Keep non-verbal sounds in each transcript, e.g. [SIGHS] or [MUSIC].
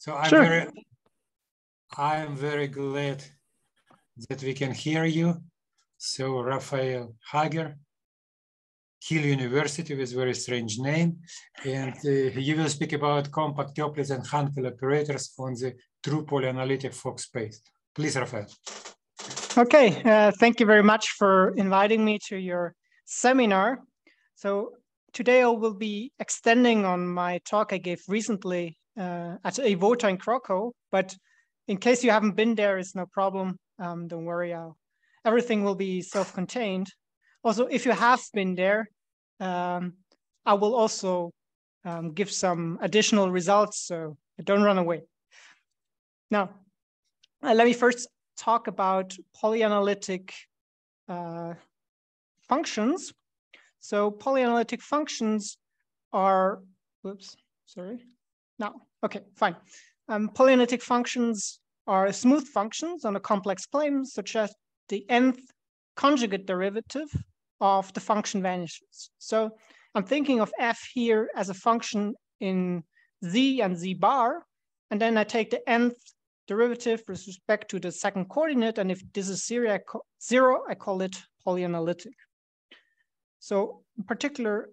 So I'm Sure. very, I am very glad that we can hear you. So Raphael Hagger, Kiel University with very strange name. And uh, you will speak about compact Toeplitz and Hankel operators on the true polyanalytic Fock space. Please, Raphael. Okay, uh, thank you very much for inviting me to your seminar. So today I will be extending on my talk I gave recently uh, at IWOTA in Krakow, but in case you haven't been there, it's no problem. Um, don't worry, I'll, everything will be self-contained. Also, if you have been there, um, I will also um, give some additional results, so don't run away. Now, uh, let me first talk about polyanalytic uh, functions. So polyanalytic functions are, whoops, sorry. No, okay, fine. Um, polyanalytic functions are smooth functions on a complex plane, such as the nth conjugate derivative of the function vanishes. So I'm thinking of f here as a function in z and z bar, and then I take the nth derivative with respect to the second coordinate, and if this is zero, I call, zero, I call it polyanalytic. So in particular,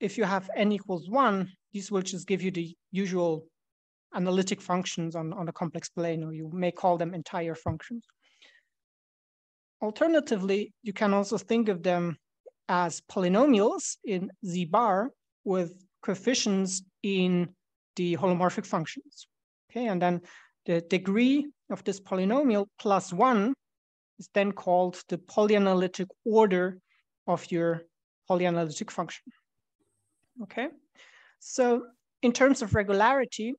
if you have n equals one, these will just give you the usual analytic functions on, on a complex plane, or you may call them entire functions. Alternatively, you can also think of them as polynomials in z bar with coefficients in the holomorphic functions. Okay, and then the degree of this polynomial plus one is then called the polyanalytic order of your polyanalytic function. Okay, so in terms of regularity,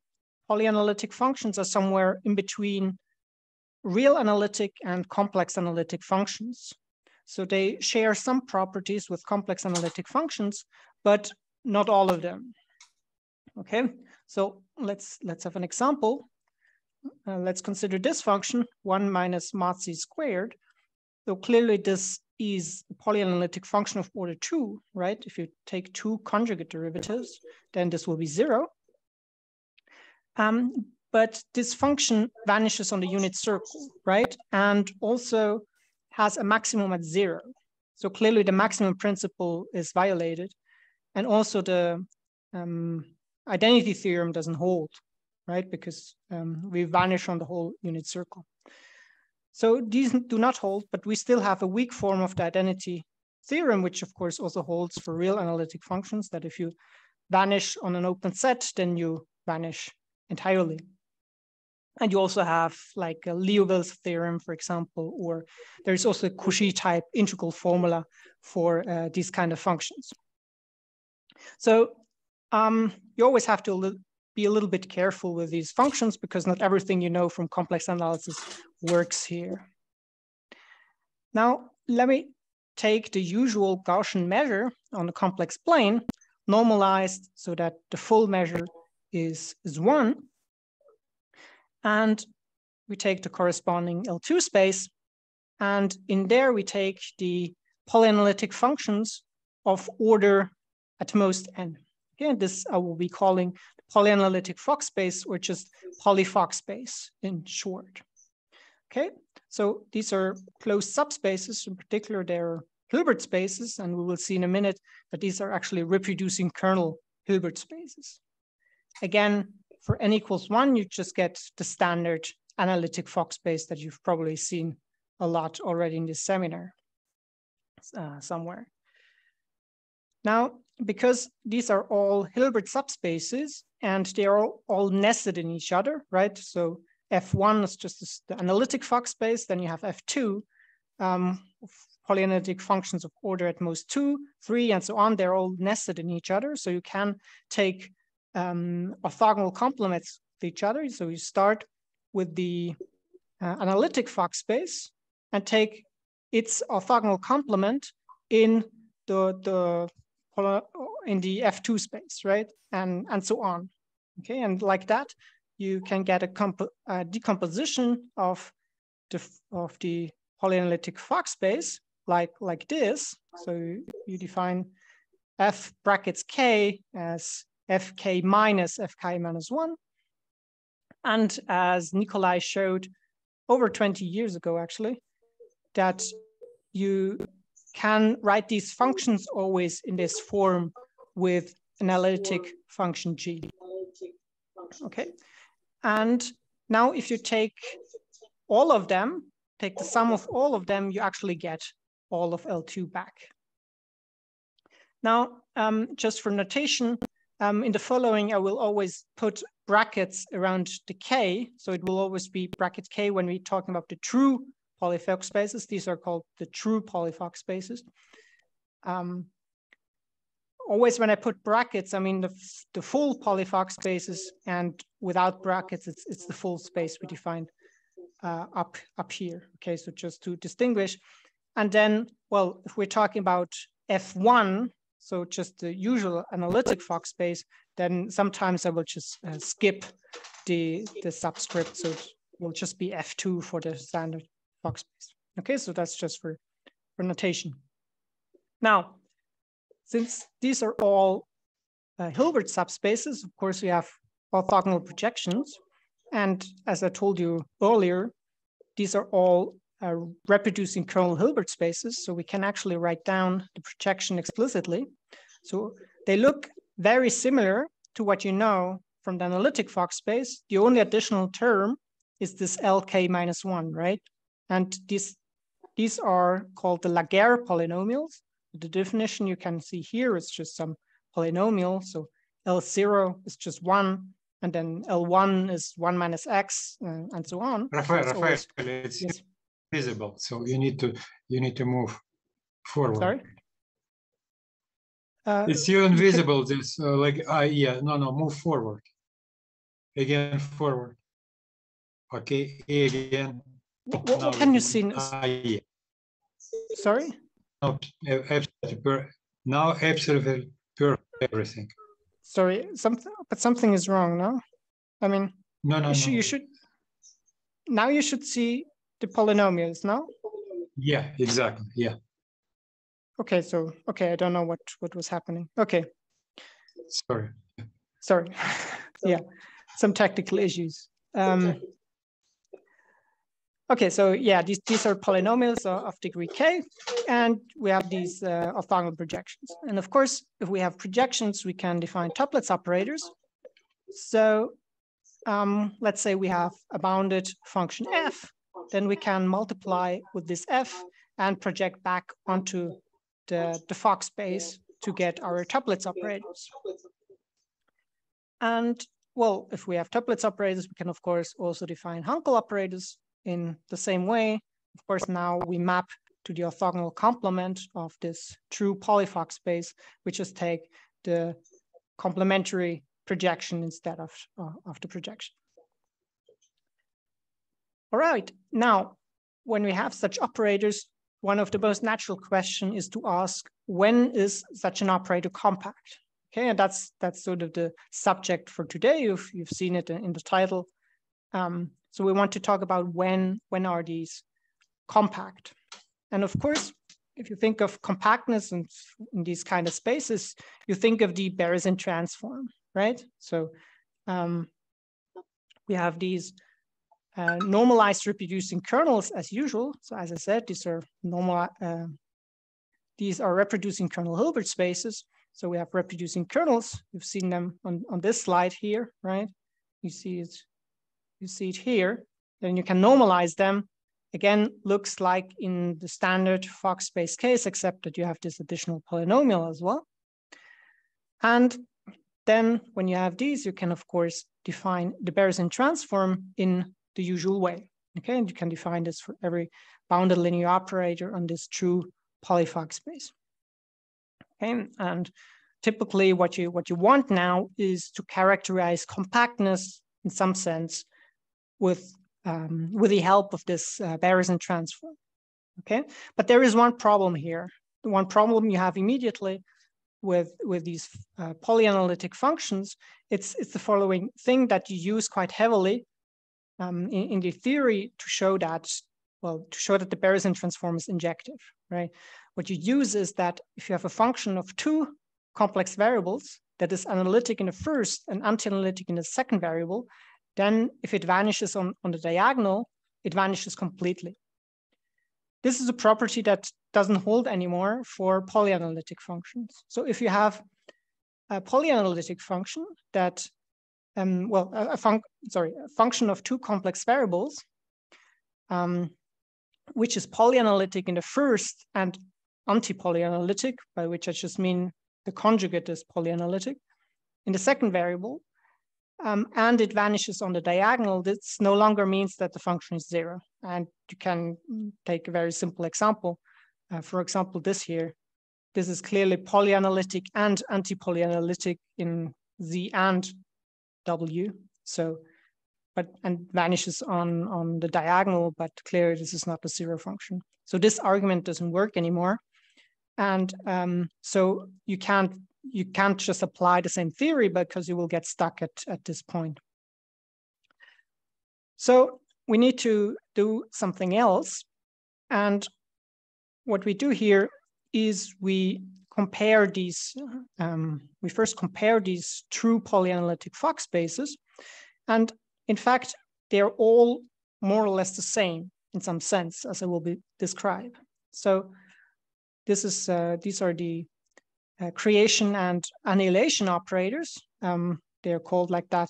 polyanalytic functions are somewhere in between real analytic and complex analytic functions. So they share some properties with complex analytic functions, but not all of them. Okay, so let's let's have an example. Uh, let's consider this function, 1 minus mod squared. So clearly this is a polyanalytic function of order 2, right? If you take two conjugate derivatives, then this will be 0. Um, but this function vanishes on the unit circle, right? And also has a maximum at 0. So clearly the maximum principle is violated. And also the um, identity theorem doesn't hold, right? Because um, we vanish on the whole unit circle. So these do not hold, but we still have a weak form of the identity theorem, which of course also holds for real analytic functions, that if you vanish on an open set, then you vanish entirely. And you also have like a Liouville's theorem, for example, or there's also a Cauchy type integral formula for uh, these kind of functions. So um, you always have to be a little bit careful with these functions because not everything you know from complex analysis works here. Now, let me take the usual Gaussian measure on the complex plane, normalized so that the full measure is, is one. And we take the corresponding L2 space. And in there, we take the polyanalytic functions of order at most n. Okay, this I will be calling polyanalytic Fock space, or just polyfock space in short. Okay, so these are closed subspaces. In particular, they're Hilbert spaces, and we will see in a minute that these are actually reproducing kernel Hilbert spaces. Again, for n equals one, you just get the standard analytic Fock space that you've probably seen a lot already in this seminar uh, somewhere. Now, because these are all Hilbert subspaces and they are all, all nested in each other, right? So F1 is just the analytic Fock space, then you have F2, um, polyanalytic functions of order at most two, three, and so on. They're all nested in each other. So you can take um, orthogonal complements of each other. So you start with the uh, analytic Fock space and take its orthogonal complement in the, the Uh, in the F2 space, right? And, and so on. Okay, and like that, you can get a, a decomposition of the, of the polyanalytic Fock space like, like this. So you define F brackets K as Fk minus Fk minus one. And as Nikolai showed over 20 years ago, actually, that you can write these functions always in this form with analytic function g. Okay, and now if you take all of them, take the sum of all of them, you actually get all of L2 back. Now, um, just for notation, um, in the following, I will always put brackets around the K. So it will always be bracket K when we're talking about the true polyfock spaces. These are called the true polyfock spaces. Um, always when I put brackets, I mean the, the full polyfock spaces and without brackets, it's, it's the full space we defined uh, up, up here. Okay, so just to distinguish. And then, well, if we're talking about F1, so just the usual analytic Fock space, then sometimes I will just uh, skip the, the subscript. So it will just be F2 for the standard Fock space. Okay, so that's just for, for notation. Now, since these are all uh, Hilbert subspaces, of course, we have orthogonal projections. And as I told you earlier, these are all uh, reproducing kernel Hilbert spaces. So we can actually write down the projection explicitly. So they look very similar to what you know from the analytic Fock space. The only additional term is this LK minus one, right? And these, these are called the Laguerre polynomials. The definition you can see here is just some polynomial. So L0 is just one, and then L1 is one minus X, uh, and so on. Rafael, Rafael, always, it's yes. visible. So you need to you need to move forward. Sorry. Uh, it's still invisible. This uh, like uh, yeah no no move forward. Again forward. Okay again. What, what can you see? Uh, yeah. Sorry now absolutely per, now absolutely perfect everything. Sorry, something, but something is wrong. now. I mean, no, no, you, no. Should, you should now you should see the polynomials. No. Yeah, exactly. Yeah. Okay, so okay, I don't know what what was happening. Okay. Sorry. Sorry. [LAUGHS] yeah, some technical issues. Um, Okay, so yeah, these, these are polynomials of degree k, and we have these uh, orthogonal projections. And of course, if we have projections, we can define Toeplitz operators. So um, let's say we have a bounded function f, then we can multiply with this f and project back onto the, the Fock space to get our Toeplitz operators. And well, if we have Toeplitz operators, we can of course also define Hankel operators in the same way, of course, now we map to the orthogonal complement of this true polyfock space, which is take the complementary projection instead of, uh, of the projection. All right, now, when we have such operators, one of the most natural question is to ask, when is such an operator compact? Okay, and that's that's sort of the subject for today. You've, you've seen it in the title. Um, so we want to talk about when, when are these compact. And of course, if you think of compactness in, in these kind of spaces, you think of the Berezin transform, right? So um, we have these uh, normalized reproducing kernels as usual. So as I said, these are normal, uh, these are reproducing kernel Hilbert spaces. So we have reproducing kernels. You've seen them on, on this slide here, right? You see it's you see it here, then you can normalize them. Again, looks like in the standard Fock space case, except that you have this additional polynomial as well. And then when you have these, you can, of course, define the Berezin transform in the usual way. Okay, and you can define this for every bounded linear operator on this true polyfock space. Okay, and typically what you what you want now is to characterize compactness in some sense with, um, with the help of this uh, transform. Okay, but there is one problem here. The one problem you have immediately with, with these uh, polyanalytic functions, it's, it's the following thing that you use quite heavily um, in, in the theory to show that, well, to show that the Berezin transform is injective, right? What you use is that if you have a function of two complex variables that is analytic in the first and anti-analytic in the second variable, then if it vanishes on, on the diagonal, it vanishes completely. This is a property that doesn't hold anymore for polyanalytic functions. So if you have a polyanalytic function that, um, well, a, func sorry, a function of two complex variables, um, which is polyanalytic in the first and anti-polyanalytic, by which I just mean the conjugate is polyanalytic, in the second variable, um, and it vanishes on the diagonal, this no longer means that the function is zero. And you can take a very simple example. Uh, for example, this here, this is clearly polyanalytic and anti-polyanalytic in Z and W. So, but and vanishes on, on the diagonal, but clearly this is not a zero function. So this argument doesn't work anymore. And um, so you can't you can't just apply the same theory because you will get stuck at, at this point. So we need to do something else. And what we do here is we compare these, um, we first compare these true polyanalytic Fock spaces. And in fact, they're all more or less the same in some sense, as I will be describe. So this is, uh, these are the uh, creation and annihilation operators. Um, they're called like that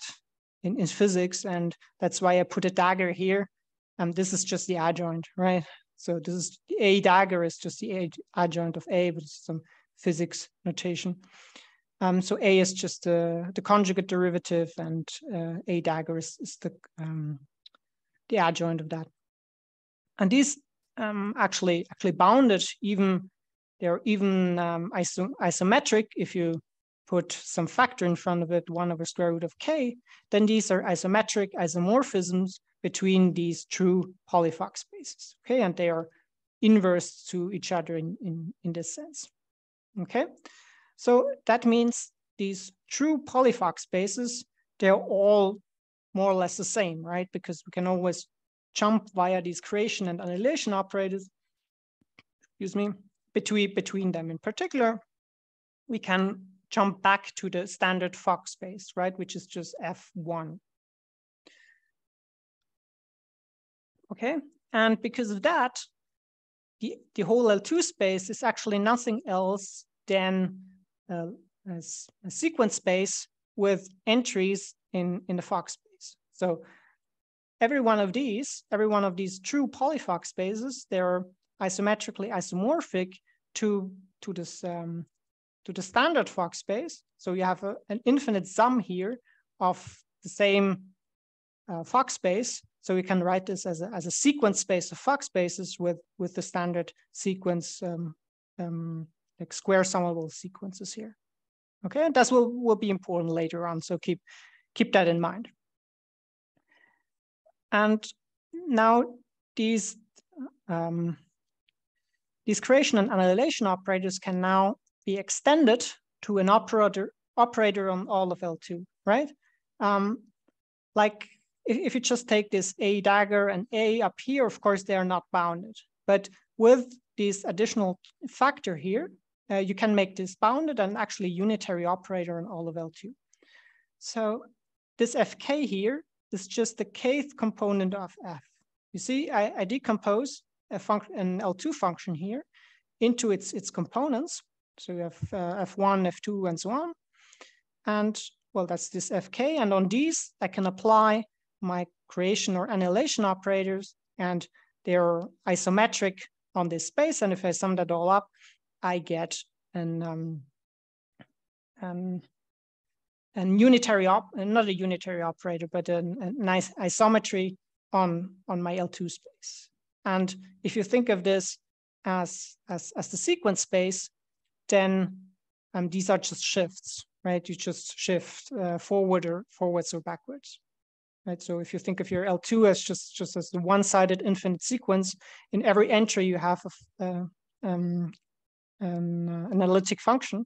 in, in physics, and that's why I put a dagger here. And um, this is just the adjoint, right? So this is a dagger is just the adjoint of a, but some physics notation. Um, so a is just the, the conjugate derivative, and uh, a dagger is, is the um, the adjoint of that. And these um, actually actually bounded even they're even um, iso isometric if you put some factor in front of it, one over square root of k, then these are isometric isomorphisms between these true polyfock spaces, okay? And they are inverse to each other in, in, in this sense, okay? So that means these true polyfock spaces, they're all more or less the same, right? Because we can always jump via these creation and annihilation operators, excuse me, between, between them. In particular, we can jump back to the standard Fock space, right, which is just F1. Okay, and because of that, the, the whole L2 space is actually nothing else than a, a, sequence space with entries in, in the Fock space. So every one of these, every one of these true polyfock spaces, they're isometrically isomorphic to, to, this, um, to the standard Fock space. So you have a, an infinite sum here of the same uh, Fock space. So we can write this as a, as a sequence space of Fock spaces with, with the standard sequence, um, um, like square summable sequences here. Okay, and that will, will be important later on. So keep, keep that in mind. And now these um, these creation and annihilation operators can now be extended to an operator operator on all of L2, right? Um, like if, if you just take this A dagger and A up here, of course, they are not bounded. But with this additional factor here, uh, you can make this bounded and actually unitary operator on all of L2. So this Fk here is just the kth component of F. You see, I, I decompose a function, an L2 function here into its, its components. So you have uh, F1, F2, and so on. And well, that's this Fk. And on these, I can apply my creation or annihilation operators, and they're isometric on this space. And if I sum that all up, I get an, um, an, an unitary op, not a unitary operator, but a, a nice isometry on, on my L2 space. And if you think of this as, as, as the sequence space, then um, these are just shifts, right? You just shift uh, forward or forwards or backwards, right? So if you think of your L2 as just, just as the one-sided infinite sequence, in every entry you have a, uh, um, an, uh, an analytic function,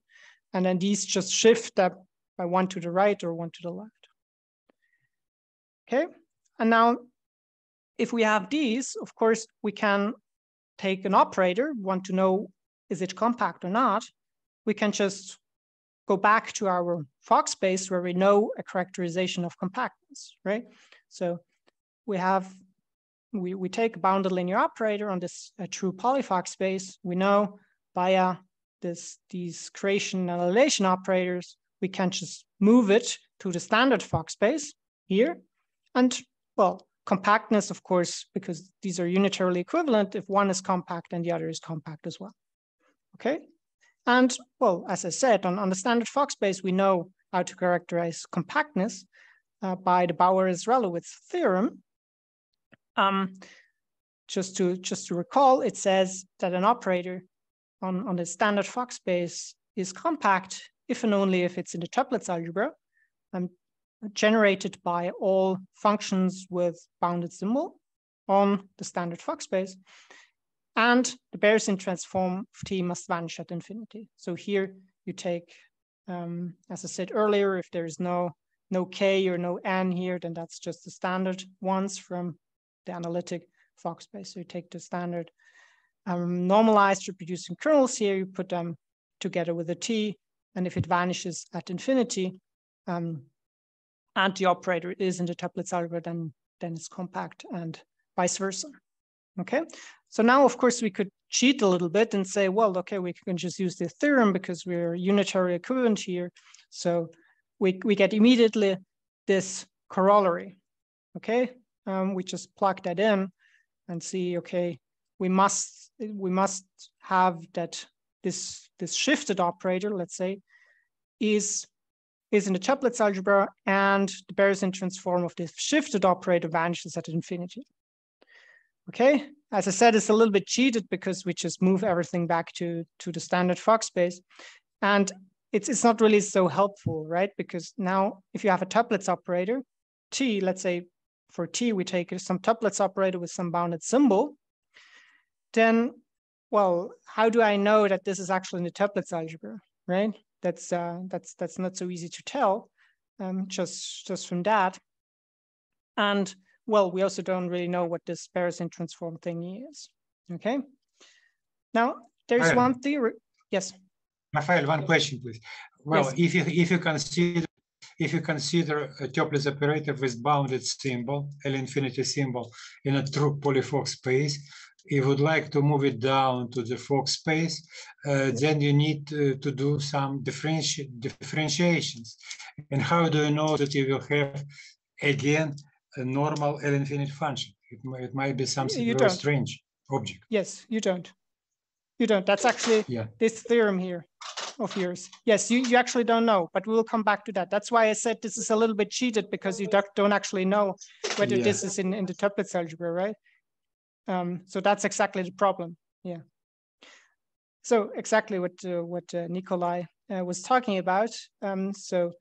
and then these just shift up by one to the right or one to the left. Okay, and now if we have these, of course, we can take an operator, want to know is it compact or not, we can just go back to our Fock space where we know a characterization of compactness, right? So we have, we, we take a bounded linear operator on this true polyfock space. We know via this, these creation and annihilation operators, we can just move it to the standard Fock space here. And well, compactness, of course, because these are unitarily equivalent, if one is compact and the other is compact as well. Okay. And well, as I said, on, on the standard Fock space, we know how to characterize compactness uh, by the Bauer-Isralowitz theorem. Um, just to just to recall, it says that an operator on, on the standard Fock space is compact if and only if it's in the Toeplitz algebra, generated by all functions with bounded symbol on the standard Fock space. And the Berezin transform of T must vanish at infinity. So here you take, um, as I said earlier, if there is no, no K or no N here, then that's just the standard ones from the analytic Fock space. So you take the standard um, normalized reproducing kernels here, you put them together with a T, and if it vanishes at infinity, um, and the operator is in the Toeplitz algebra, then, then it's compact and vice versa. Okay, so now, of course, we could cheat a little bit and say, well, okay, we can just use the theorem because we're unitary equivalent here. So we, we get immediately this corollary, okay? Um, we just plug that in and see, okay, we must, we must have that this, this shifted operator, let's say, is, is in the Toeplitz algebra and the Berezin transform of this shifted operator vanishes at infinity. Okay, as I said, it's a little bit cheated because we just move everything back to, to the standard Fock space. And it's, it's not really so helpful, right? Because now if you have a Toeplitz operator, T, let's say for T, we take some Toeplitz operator with some bounded symbol, then, well, how do I know that this is actually in the Toeplitz algebra, right? That's, uh, that's, that's not so easy to tell um, just, just from that. And well, we also don't really know what this Berezin transform thing is. Okay. Now there's one theory. Yes. Rafael, one question, please. Well, yes. if you if you consider if you consider a Toeplitz operator with bounded symbol, L infinity symbol in a true polyfock space, you would like to move it down to the Fock space, uh, then you need to, to do some differenti differentiations. And how do you know that you will have again a normal L infinite function. It, it might be something you very don't. strange object. Yes, you don't. You don't. That's actually yeah. this theorem here of yours. Yes, you, you actually don't know, but we'll come back to that. That's why I said this is a little bit cheated because you don't actually know whether yeah. this is in, in the Toeplitz algebra, right? Um, so that's exactly the problem. Yeah. So exactly what uh, what uh, Nikolai uh, was talking about. Um, so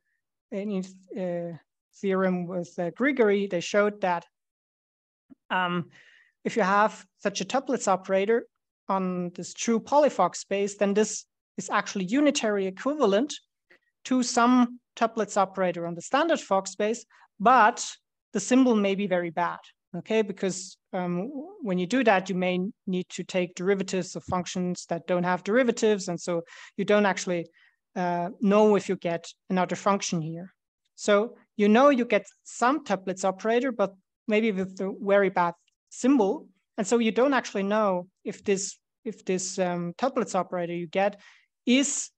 in, uh, theorem with uh, Grigory, they showed that um, if you have such a Toeplitz operator on this true polyfock space, then this is actually unitary equivalent to some Toeplitz operator on the standard Fock space, but the symbol may be very bad, okay? Because um, when you do that, you may need to take derivatives of functions that don't have derivatives, and so you don't actually uh, know if you get another function here. So you know you get some Toeplitz operator, but maybe with the very bad symbol. And so you don't actually know if this if this um, Toeplitz operator you get is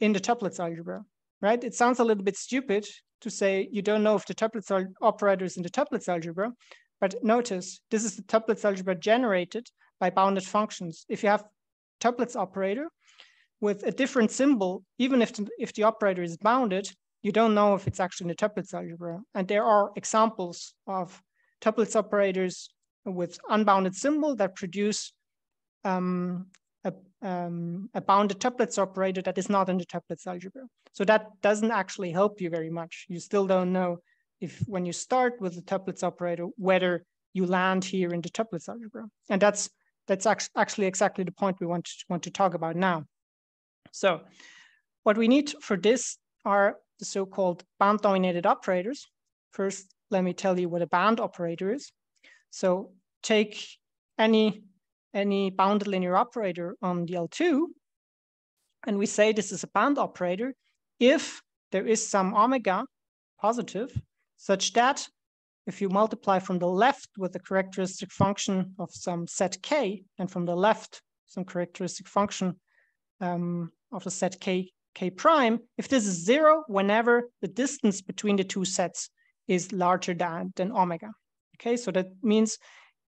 in the Toeplitz algebra, right? It sounds a little bit stupid to say you don't know if the Toeplitz operator is in the Toeplitz algebra, but notice this is the Toeplitz algebra generated by bounded functions. If you have Toeplitz operator with a different symbol, even if the, if the operator is bounded, you don't know if it's actually in the Toeplitz algebra. And there are examples of Toeplitz operators with unbounded symbol that produce um, a, um, a, bounded Toeplitz operator that is not in the Toeplitz algebra. So that doesn't actually help you very much. You still don't know if when you start with the Toeplitz operator, whether you land here in the Toeplitz algebra. And that's that's actually exactly the point we want to, want to talk about now. So what we need for this are the so-called band-dominated operators. First, let me tell you what a band operator is. So take any, any bounded linear operator on the L2, and we say this is a band operator if there is some omega positive such that if you multiply from the left with the characteristic function of some set k and from the left some characteristic function um, of the set k k prime, if this is zero, whenever the distance between the two sets is larger than, than omega. Okay, so that means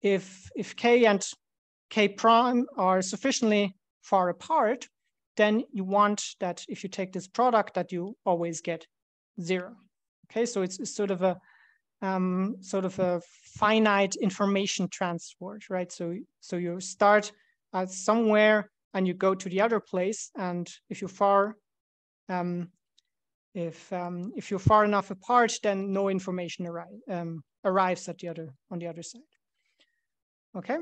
if, if k and k prime are sufficiently far apart, then you want that if you take this product that you always get zero. Okay, so it's, sort of a um, sort of a finite information transport, right? So so you start at somewhere and you go to the other place, and if you're far um, if um, if you're far enough apart, then no information arrive, um, arrives at the other on the other side. Okay,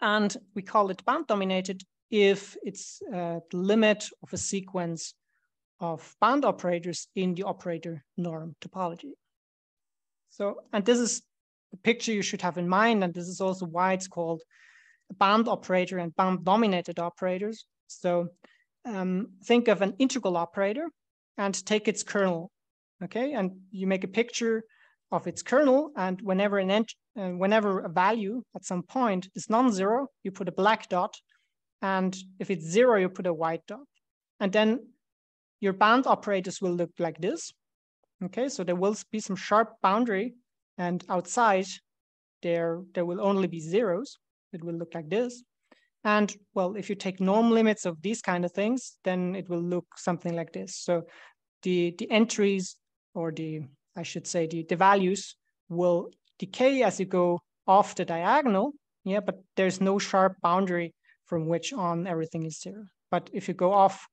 and we call it band dominated if it's uh, the limit of a sequence of band operators in the operator norm topology. So, and this is the picture you should have in mind, and this is also why it's called band operator and band dominated operators. So um, think of an integral operator and take its kernel, okay? And you make a picture of its kernel, and whenever an ent uh, whenever a value at some point is non-zero, you put a black dot, and if it's zero, you put a white dot. And then your band operators will look like this. Okay, so there will be some sharp boundary, and outside there there will only be zeros. It will look like this. And well, if you take norm limits of these kind of things, then it will look something like this. So the, the entries or the, I should say, the, the values will decay as you go off the diagonal. Yeah, but there's no sharp boundary from which on everything is zero. But if you go off,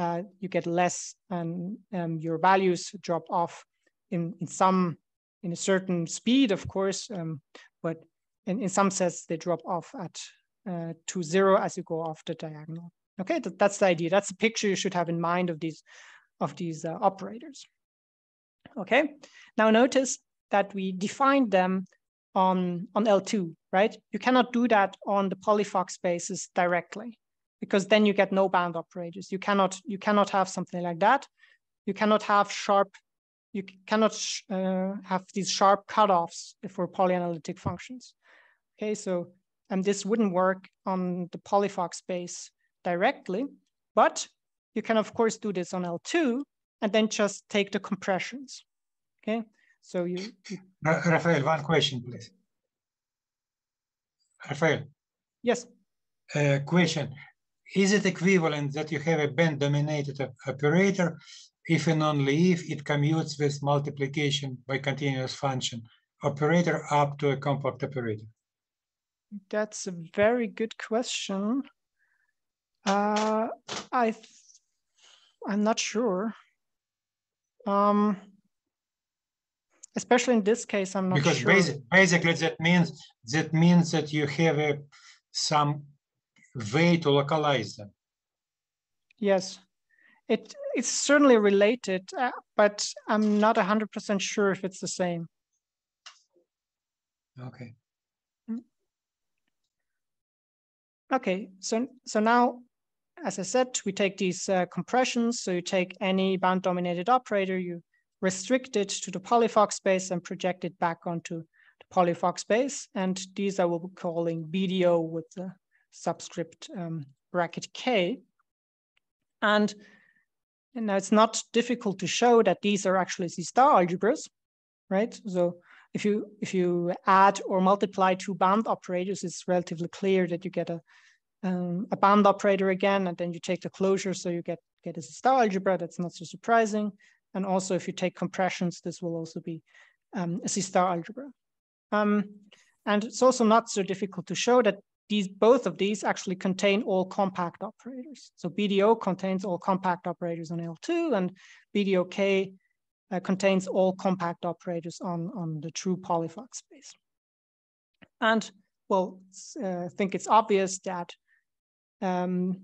uh, you get less and um, your values drop off in, in some, in a certain speed, of course, um, but in, in some sets, they drop off at uh, to zero as you go off the diagonal. Okay, that, that's the idea. That's the picture you should have in mind of these of these uh, operators. Okay, now notice that we defined them on, on L2, right? You cannot do that on the polyfock spaces directly because then you get no band operators. You cannot, you cannot have something like that. You cannot have sharp, you cannot uh, have these sharp cutoffs for polyanalytic functions. Okay, so and this wouldn't work on the polyfock space directly, but you can of course do this on L2 and then just take the compressions. Okay, so you, you... Rafael, one question, please. Rafael. Yes. Uh, question. Is it equivalent that you have a band-dominated operator if and only if it commutes with multiplication by continuous function operator up to a compact operator? That's a very good question. Uh, I, I'm not sure. Um, especially in this case, I'm not because sure. Because basic, basically that means that means that you have a, some way to localize them. Yes, it it's certainly related, uh, but I'm not hundred percent sure if it's the same. Okay. Okay, so, so now, as I said, we take these uh, compressions. So you take any bound dominated operator, you restrict it to the polyfock space and project it back onto the polyfock space. And these I will be calling BDO with the subscript um, bracket K. And, and now it's not difficult to show that these are actually C star algebras, right? So if you if you add or multiply two band operators, it's relatively clear that you get a um, a band operator again, and then you take the closure, so you get get a star algebra. That's not so surprising. And also, if you take compressions, this will also be um, a C star algebra. Um, and it's also not so difficult to show that these both of these actually contain all compact operators. So BDO contains all compact operators on L2, and BDOK uh, contains all compact operators on, on the true polyfock space. And well, uh, I think it's obvious that um,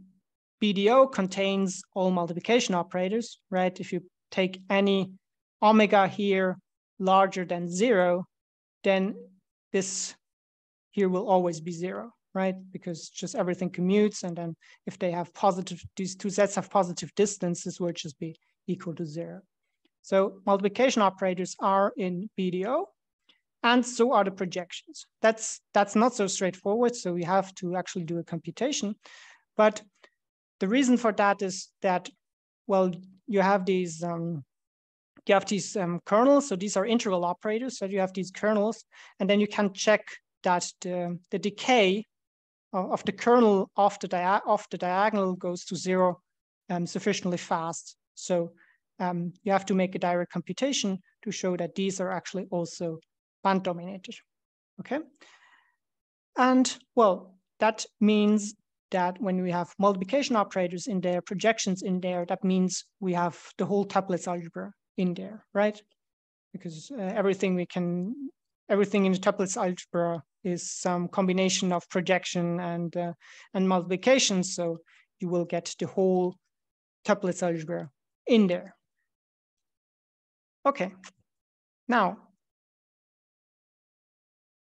BDO contains all multiplication operators, right? If you take any omega here larger than zero, then this here will always be zero, right? Because just everything commutes. And then if they have positive, these two sets have positive distances, will just be equal to zero. So multiplication operators are in BDO and so are the projections. That's, that's not so straightforward. So we have to actually do a computation. But the reason for that is that, well, you have these um, you have these um, kernels. So these are integral operators. So you have these kernels, and then you can check that the, the decay of, of the kernel off the, dia off the diagonal goes to zero um, sufficiently fast. So um, you have to make a direct computation to show that these are actually also band dominated. Okay. And well, that means that when we have multiplication operators in there, projections in there, that means we have the whole Toeplitz algebra in there, right? Because uh, everything we can, everything in the Toeplitz algebra is some combination of projection and uh, and multiplication. So you will get the whole Toeplitz algebra in there. Okay, now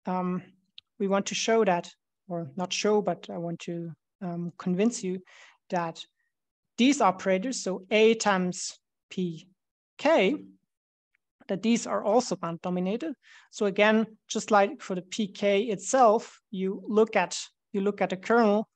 um, we want to show that, or not show, but I want to um, convince you that these operators, so A times PK, that these are also band dominated. So again, just like for the PK itself, you look at you look at the kernel.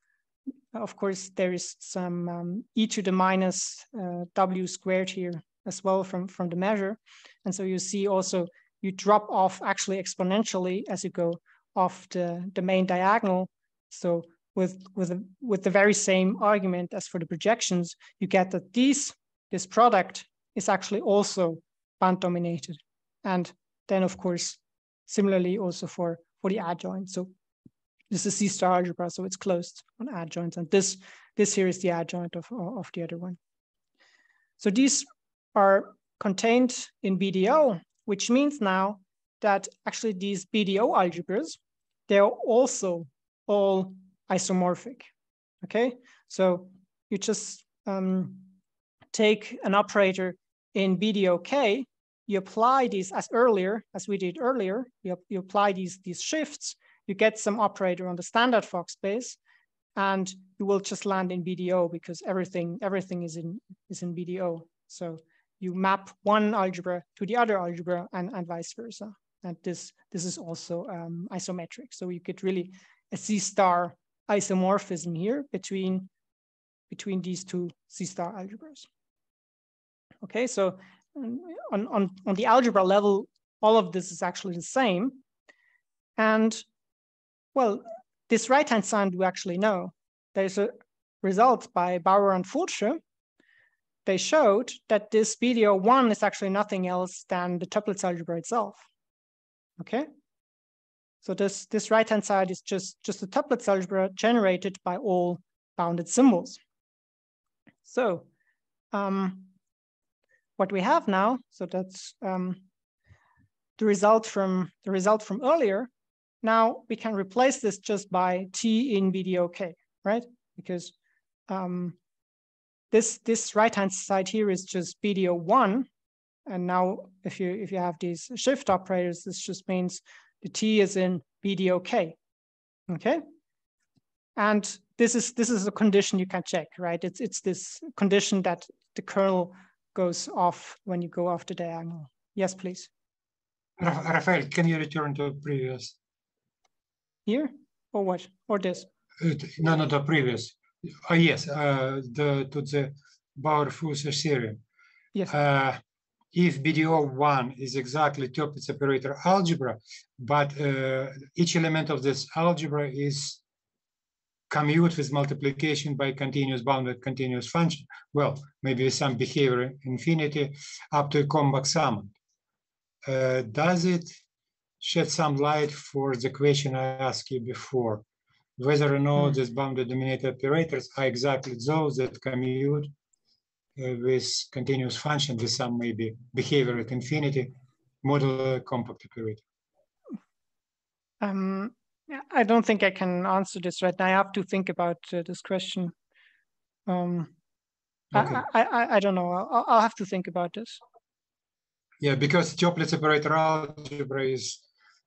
Of course, there is some um, e to the minus uh, w squared here as well from, from the measure. And so you see also you drop off actually exponentially as you go off the, the main diagonal. So with, with, with the very same argument as for the projections, you get that these, this product is actually also band dominated. And then of course, similarly also for, for the adjoint. So this is C star algebra, so it's closed on adjoints. And this, this here is the adjoint of, of the other one. So these are contained in BDO, which means now that actually these BDO algebras, they're also all isomorphic, okay? So you just um, take an operator in BDOK, you apply these as earlier, as we did earlier, you, you apply these, these shifts, you get some operator on the standard Fock space, and you will just land in BDO because everything everything is in is in BDO. So you map one algebra to the other algebra and, and vice versa. And this, this is also um, isometric. So you get really a C star isomorphism here between, between these two C star algebras. Okay, so um, on, on, on the algebra level, all of this is actually the same. And well, this right-hand side we actually know. There's a result by Bauer and Fulsche they showed that this BDO1 is actually nothing else than the Toeplitz algebra itself. Okay? So this, this right-hand side is just, just the Toeplitz algebra generated by all bounded symbols. So um, what we have now, so that's um, the result from the result from earlier. Now we can replace this just by T in BDOK, right? Because um, this, this right-hand side here is just BDO1. And now if you, if you have these shift operators, this just means the T is in BDOK, okay? And this is, this is a condition you can check, right? It's, it's this condition that the kernel goes off when you go off the diagonal. Yes, please. Rafael, can you return to previous? Here or what? Or this? Uh, no, no, the previous. Oh, yes, uh, the, to the Bauer-Fulsche theorem. Yes. Uh, if BDO1 is exactly Toeplitz operator algebra, but uh, each element of this algebra is commute with multiplication by continuous bounded continuous function. Well, maybe some behavior infinity up to a compact sum. Uh, does it shed some light for the question I asked you before? whether or not mm. these bounded dominated operators are exactly those that commute uh, with continuous function with some maybe behavior at infinity modular compact operator. Um, I don't think I can answer this right now. I have to think about uh, this question. Um, okay. I, I, I don't know. I'll, I'll have to think about this. Yeah, because Toeplitz operator algebra is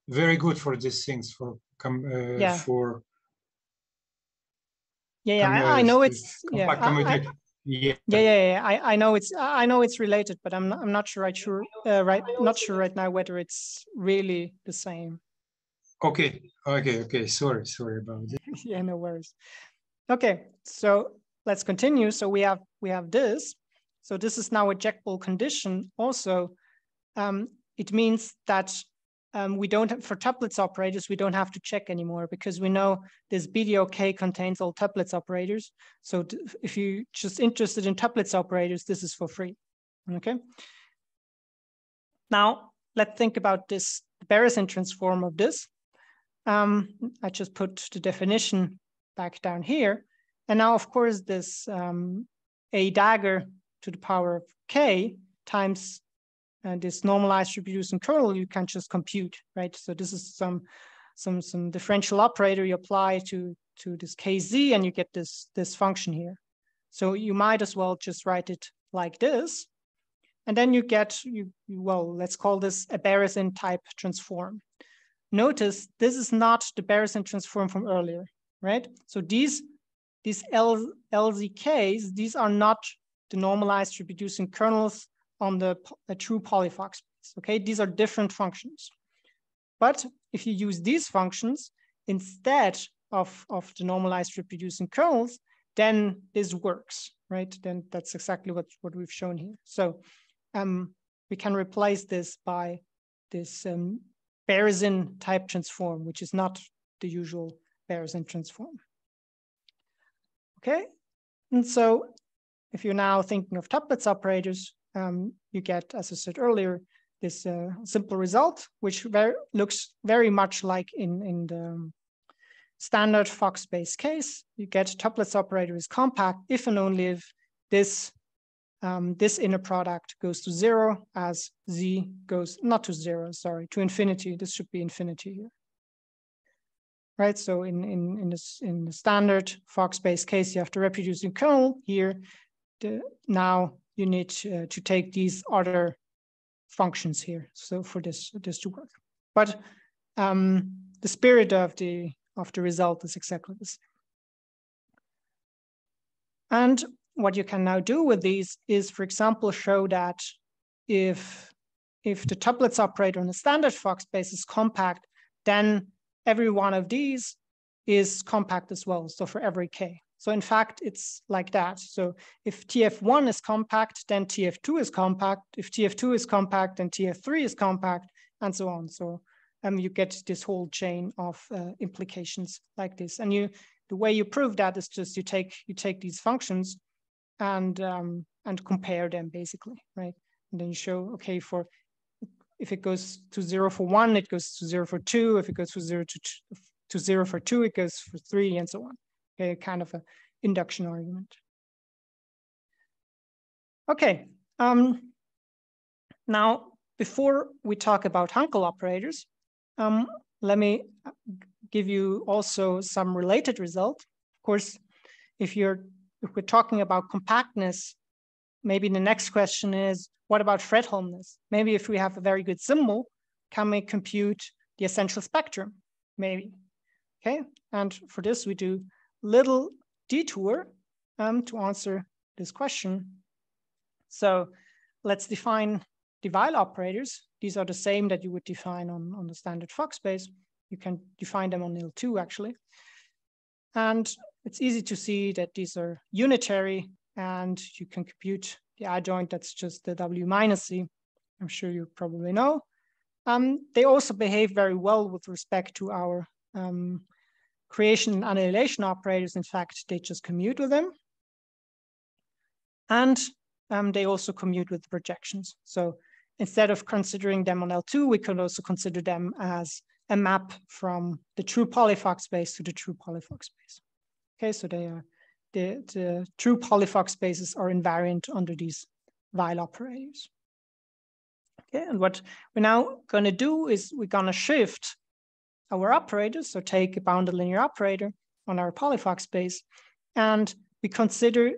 very good for these things for uh, yeah. for yeah, yeah I, I, know it's yeah. I, Yeah. Yeah, yeah, yeah. I, I know it's I know it's related, but I'm not, I'm not sure right sure uh, right not sure right now whether it's really the same. Okay, okay, okay. Sorry, sorry about it. [LAUGHS] yeah, no worries. Okay, so let's continue. So we have we have this. So this is now a checkable condition. Also, um, it means that um, we don't have, for Toeplitz operators, we don't have to check anymore because we know this BDOK contains all Toeplitz operators. So if you're just interested in Toeplitz operators, this is for free, okay? Now, let's think about this Berezin transform of this. Um, I just put the definition back down here. And now, of course, this um, A dagger to the power of K times and this normalized reproducing kernel, you can just compute, right? So this is some some some differential operator you apply to to this kz, and you get this this function here. So you might as well just write it like this, and then you get you well. Let's call this a Berezin type transform. Notice this is not the Berezin transform from earlier, right? So these these L, LZKs, these are not the normalized reproducing kernels on the true polyfock space. Okay, these are different functions. But if you use these functions instead of, of the normalized reproducing kernels, then this works, right? Then that's exactly what, what we've shown here. So um, we can replace this by this um, Berezin type transform, which is not the usual Berezin transform. Okay, and so if you're now thinking of Toeplitz operators, um, you get, as I said earlier, this uh, simple result, which very, looks very much like in, in the standard Fock space case. You get Toeplitz operator is compact if and only if this um, this inner product goes to zero as z goes not to zero, sorry, to infinity. This should be infinity here. Right, so in, in, in, this, in the standard Fock space case, you have to reproduce in kernel. Here, the, now you need to, uh, to take these other functions here. So for this, this to work. But um, the spirit of the, of the result is exactly the same. And what you can now do with these is, for example, show that if, if the Toeplitz operator on a standard Fock space is compact, then every one of these is compact as well. So for every K. So in fact, it's like that. So if TF1 is compact, then TF2 is compact. If TF2 is compact, then TF3 is compact, and so on. So um, you get this whole chain of uh, implications like this. And you, the way you prove that is just you take you take these functions and um, and compare them basically, right? And then you show okay for if it goes to zero for one, it goes to zero for two. If it goes to zero to to zero for two, it goes for three, and so on a kind of an induction argument. Okay, um, now before we talk about Hankel operators, um, let me give you also some related result. Of course, if you're if we're talking about compactness, maybe the next question is, what about Fredholmness? Maybe if we have a very good symbol, can we compute the essential spectrum? Maybe, okay? And for this, we do little detour um, to answer this question. So let's define the Weyl operators. These are the same that you would define on, on the standard Fock space. You can define them on Nil2 actually. And it's easy to see that these are unitary and you can compute the adjoint that's just the W minus C. I'm sure you probably know. Um, they also behave very well with respect to our um, creation and annihilation operators, in fact, they just commute with them. And um, they also commute with the projections. So instead of considering them on L2, we could also consider them as a map from the true polyfock space to the true polyfock space. Okay, so they are the, the true polyfock spaces are invariant under these Weyl operators. Okay, and what we're now going to do is we're going to shift our operators, so take a bounded linear operator on our polyfock space, and we consider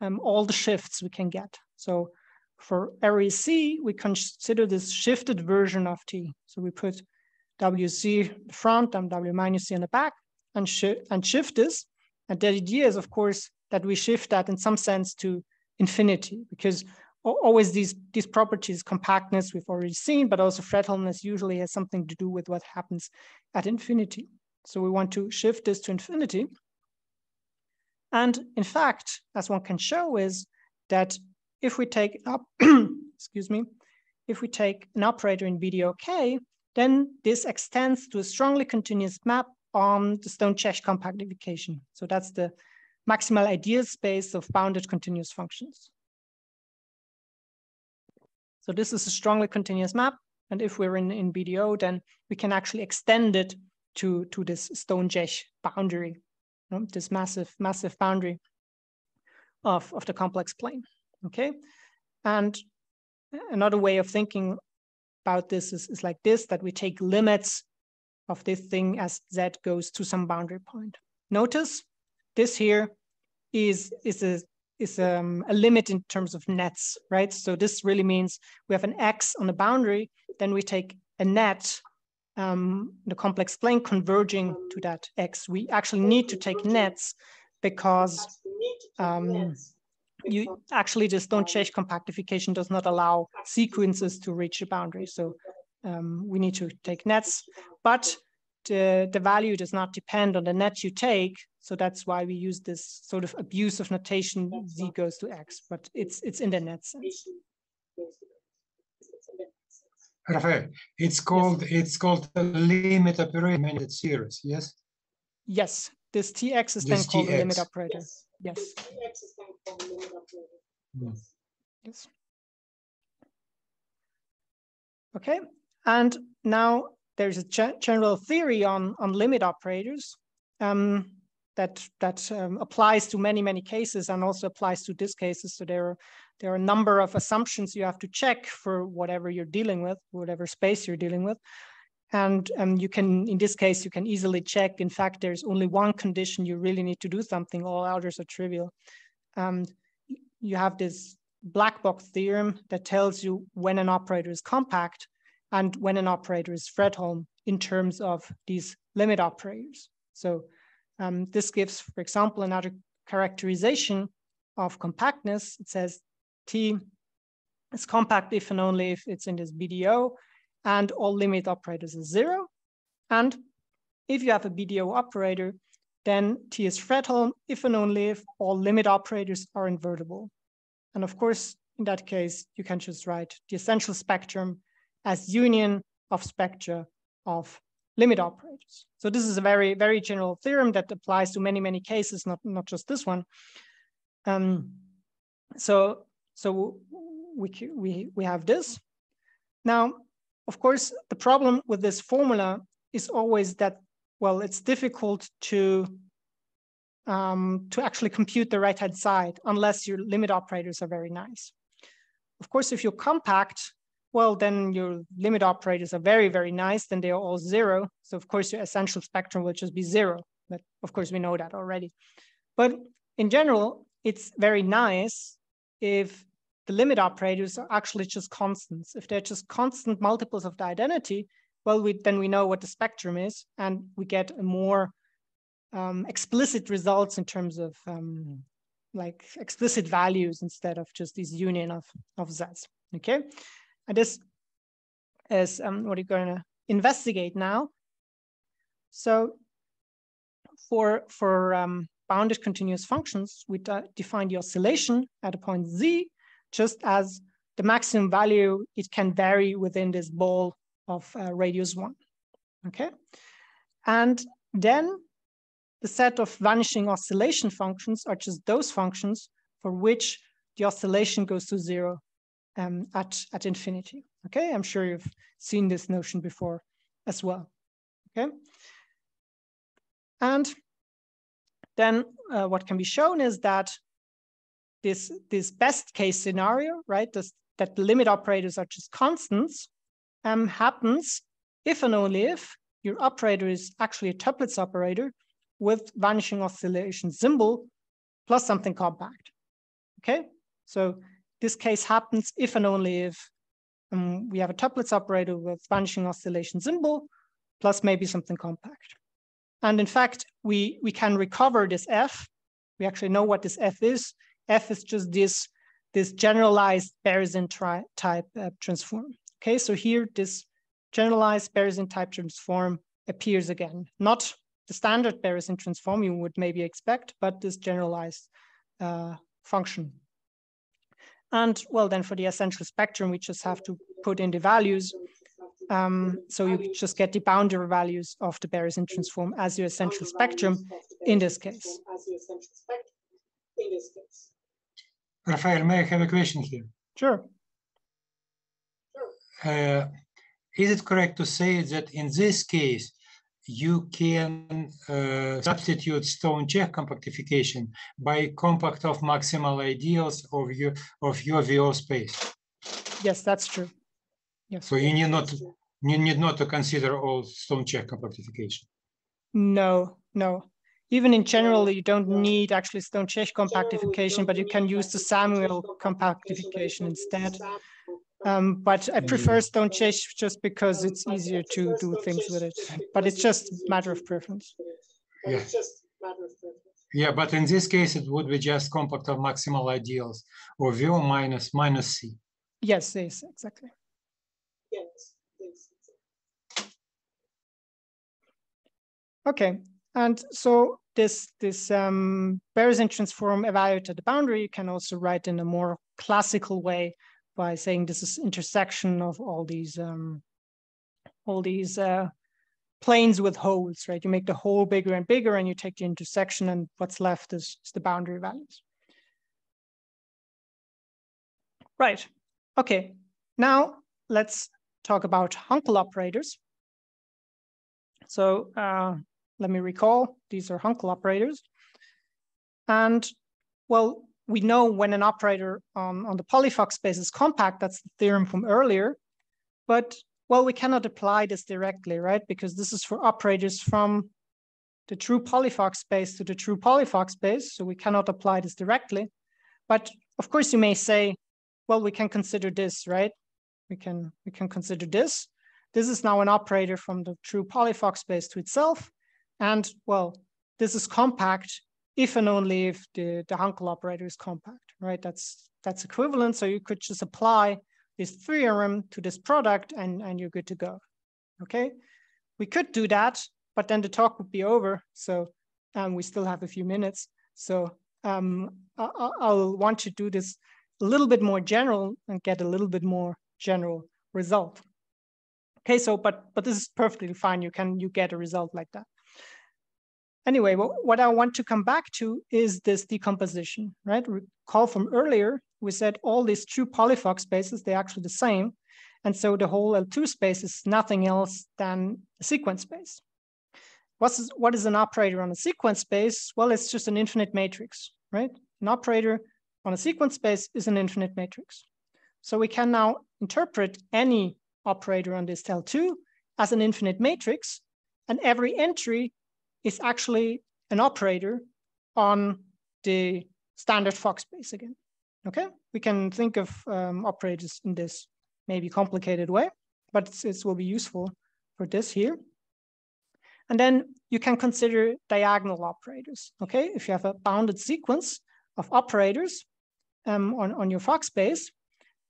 um, all the shifts we can get. So for every C, we consider this shifted version of T. So we put WC front and W minus C in the back and, sh and shift this. And the idea is, of course, that we shift that in some sense to infinity because always these these properties compactness we've already seen but also Fredholmness usually has something to do with what happens at infinity. So we want to shift this to infinity. And in fact as one can show is that if we take up [CLEARS THROAT] excuse me if we take an operator in BDOK then this extends to a strongly continuous map on the Stone-Čech compactification. So that's the maximal ideal space of bounded continuous functions. So this is a strongly continuous map. And if we're in, in BDO, then we can actually extend it to, to this Stone-Čech boundary, you know, this massive, massive boundary of, of the complex plane, okay? And another way of thinking about this is, is like this, that we take limits of this thing as z goes to some boundary point. Notice this here is, is, a, is um, a limit in terms of nets, right? So this really means we have an x on the boundary, then we take a net, um, the complex plane converging to that x. We actually need to take nets because um, you actually just Stone-Čech compactification does not allow sequences to reach the boundary. So um, we need to take nets, but the, the value does not depend on the net you take. So that's why we use this sort of abuse of notation z goes to x, but it's it's in the net sense. Raphael, it's called yes. it's called a limit operator series, yes? Yes, this tx is this then called TX. a limit operator. Yes. Yes. Yes. yes. Okay, and now there's a general theory on, on limit operators um, that, that um, applies to many, many cases and also applies to this cases. So there are, there are a number of assumptions you have to check for whatever you're dealing with, whatever space you're dealing with. And um, you can, in this case, you can easily check. In fact, there's only one condition you really need to do something. All others are trivial. Um, you have this black box theorem that tells you when an operator is compact and when an operator is Fredholm in terms of these limit operators. So um, this gives, for example, another characterization of compactness. It says T is compact if and only if it's in this BDO and all limit operators are zero. And if you have a BDO operator, then T is Fredholm if and only if all limit operators are invertible. And of course, in that case, you can just write the essential spectrum as union of spectra of limit operators. So this is a very, very general theorem that applies to many, many cases, not, not just this one. Um, so so we, we, we have this. Now, of course, the problem with this formula is always that, well, it's difficult to, um, to actually compute the right-hand side unless your limit operators are very nice. Of course, if you're compact, well, then your limit operators are very, very nice, then they are all zero. So of course your essential spectrum will just be zero. But of course we know that already. But in general, it's very nice if the limit operators are actually just constants. If they're just constant multiples of the identity, well, we, then we know what the spectrum is and we get more um, explicit results in terms of um, like explicit values instead of just this union of, of z's, okay? And this is um, what you're going to investigate now. So for, for um, bounded continuous functions, we define the oscillation at a point z, just as the maximum value, it can vary within this ball of uh, radius one, okay? And then the set of vanishing oscillation functions are just those functions for which the oscillation goes to zero um, at, at infinity. Okay, I'm sure you've seen this notion before as well. Okay, and then uh, what can be shown is that this, this best case scenario, right, this, that limit operators are just constants, um, happens if and only if your operator is actually a Toeplitz operator with vanishing oscillation symbol plus something compact. Okay, so this case happens if and only if um, we have a Toeplitz operator with vanishing oscillation symbol plus maybe something compact. And in fact, we, we can recover this F We actually know what this F is. F is just this, this generalized Berezin type uh, transform. Okay, so here this generalized Berezin type transform appears again. Not the standard Berezin transform you would maybe expect, but this generalized uh, function. And well, then for the essential spectrum, we just have to put in the values. Um, so you just get the boundary values of the Berezin transform as your essential spectrum in this case. Rafael, may I have a question here? Sure. Uh, is it correct to say that in this case, you can uh, substitute Stone-Čech compactification by compact of maximal ideals of your of your VO space. Yes, that's true. Yes. So you need not you need not to consider all Stone-Čech compactification. No, no. Even in general, you don't need actually Stone-Čech compactification, but you can use the Samuel compactification instead. Um, but I prefer Stone-Čech just because it's easier to do things with it. But it's just a matter of preference. Yeah. Yeah, but in this case, it would be just compact of maximal ideals or VO minus minus C. Yes, yes, exactly. Yes. Okay, and so this this um, Berezin transform evaluated at the boundary you can also write in a more classical way by saying this is intersection of all these um, all these uh, planes with holes, right? You make the hole bigger and bigger and you take the intersection and what's left is, is the boundary values. Right, okay. Now let's talk about Hankel operators. So uh, let me recall, these are Hankel operators. And well, we know when an operator on, on the polyfock space is compact, that's the theorem from earlier, but well, we cannot apply this directly, right? Because this is for operators from the true polyfock space to the true polyfock space, so we cannot apply this directly. But of course, you may say, well, we can consider this, right? We can, we can consider this. This is now an operator from the true polyfock space to itself. And well, this is compact if and only if the, the Hankel operator is compact, right? That's that's equivalent. So you could just apply this theorem to this product and, and you're good to go. Okay, we could do that, but then the talk would be over. So um, we still have a few minutes. So um, I, I'll want to do this a little bit more general and get a little bit more general result. Okay, so but but this is perfectly fine. You can you get a result like that. Anyway, what, what I want to come back to is this decomposition, right? Recall from earlier, we said all these true polyfock spaces, they're actually the same. And so the whole L2 space is nothing else than a sequence space. What's, what is an operator on a sequence space? Well, it's just an infinite matrix, right? An operator on a sequence space is an infinite matrix. So we can now interpret any operator on this L2 as an infinite matrix, and every entry is actually an operator on the standard Fock space again. Okay, we can think of um, operators in this maybe complicated way, but it will be useful for this here. And then you can consider diagonal operators. Okay, if you have a bounded sequence of operators um, on, on your Fock space,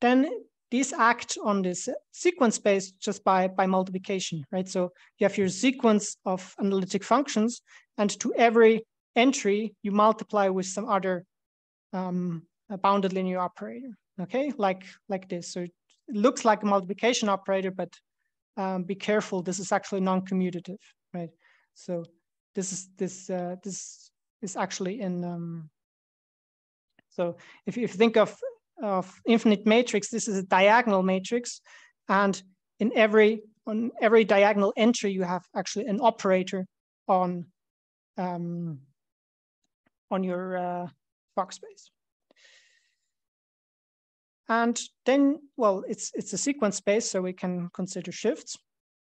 then these act on this sequence space just by, by multiplication, right? So you have your sequence of analytic functions, and to every entry, you multiply with some other um, bounded linear operator, okay? Like, like this. So it looks like a multiplication operator, but um, be careful, this is actually non-commutative, right? So this is this uh, this is actually in um, so if you, if you think of of infinite matrix, this is a diagonal matrix. And in every, on every diagonal entry, you have actually an operator on, um, on your uh, Fock space. And then, well, it's, it's a sequence space, so we can consider shifts.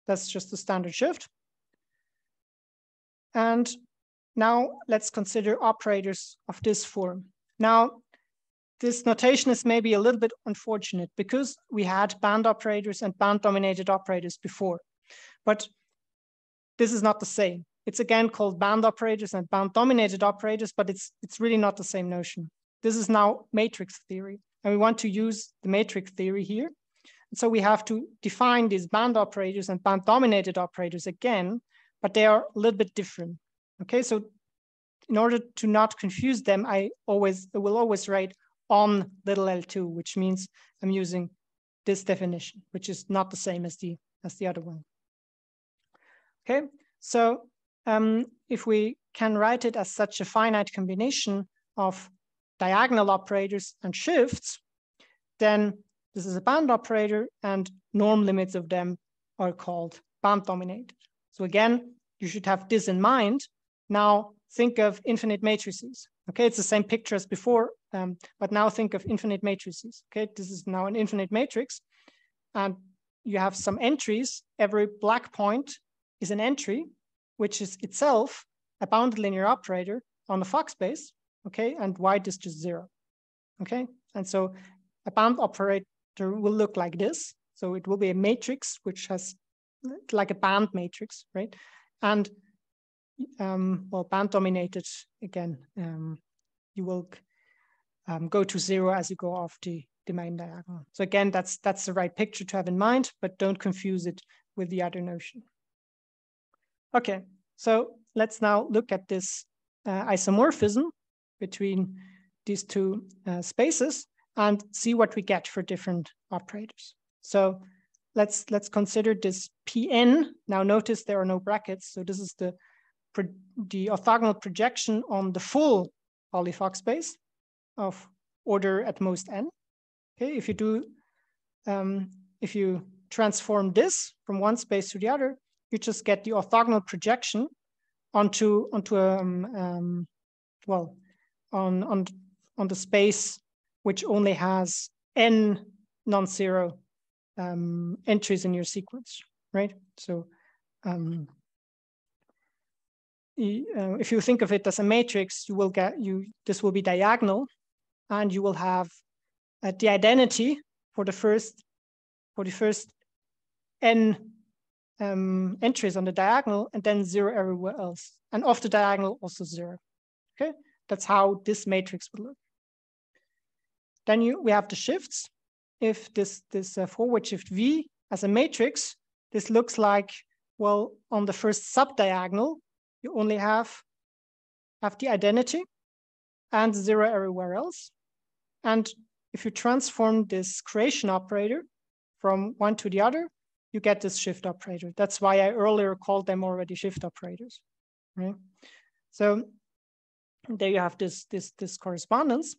That's just a standard shift. And now let's consider operators of this form. Now, this notation is maybe a little bit unfortunate because we had band operators and band dominated operators before, but this is not the same. it's again called band operators and band dominated operators, but it's, it's really not the same notion. This is now matrix theory. And we want to use the matrix theory here. And so we have to define these band operators and band dominated operators again, but they are a little bit different. Okay, so in order to not confuse them, I always I will always write on little l2, which means I'm using this definition, which is not the same as the as the other one. Okay, so um, if we can write it as such a finite combination of diagonal operators and shifts, then this is a band operator and norm limits of them are called band dominated. So again, you should have this in mind. Now think of infinite matrices. Okay, it's the same picture as before, um, but now think of infinite matrices. Okay, this is now an infinite matrix and you have some entries. Every black point is an entry which is itself a bounded linear operator on the Fock space, okay, and white is just zero, okay? And so a bound operator will look like this. So it will be a matrix which has like a band matrix, right? And um, well, band dominated again, um, you will um, go to zero as you go off the, the main diagonal. So again, that's that's the right picture to have in mind, but don't confuse it with the other notion. Okay, so let's now look at this uh, isomorphism between these two uh, spaces and see what we get for different operators. So let's let's consider this Pn. Now notice there are no brackets. So this is the, the orthogonal projection on the full poly-Fock space of order at most n. Okay, if you do, um, if you transform this from one space to the other, you just get the orthogonal projection onto onto a um, um, well on on on the space which only has n non-zero um, entries in your sequence, right? So um, if you think of it as a matrix, you will get you this will be diagonal, and you will have uh, the identity for the first for the first n um, entries on the diagonal and then zero everywhere else. And off the diagonal, also zero. Okay, that's how this matrix would look. Then you, we have the shifts. If this, this uh, forward shift V as a matrix, this looks like, well, on the first subdiagonal, you only have, have the identity and zero everywhere else. And if you transform this creation operator from one to the other, you get this shift operator. That's why I earlier called them already shift operators, right? So there you have this, this, this correspondence.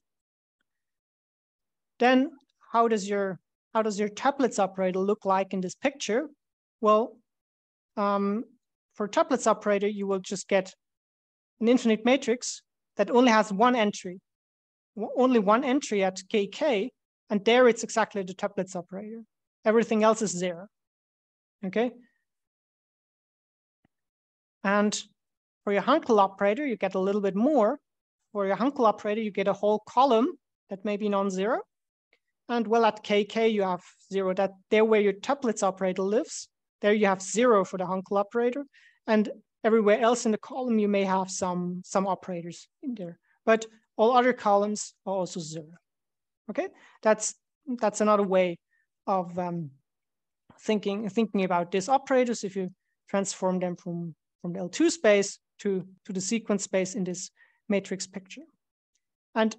Then how does your how does your Toeplitz operator look like in this picture? Well, um, for Toeplitz operator, you will just get an infinite matrix that only has one entry, only one entry at kk, and there it's exactly the Toeplitz operator. Everything else is zero okay? And for your Hankel operator, you get a little bit more. For your Hankel operator, you get a whole column that may be non-zero. And well, at KK, you have zero. That there where your Toeplitz operator lives, there you have zero for the Hankel operator. And everywhere else in the column, you may have some, some operators in there. But all other columns are also zero. Okay, that's, that's another way of um, thinking, thinking about these operators, if you transform them from, from the L2 space to, to the sequence space in this matrix picture. And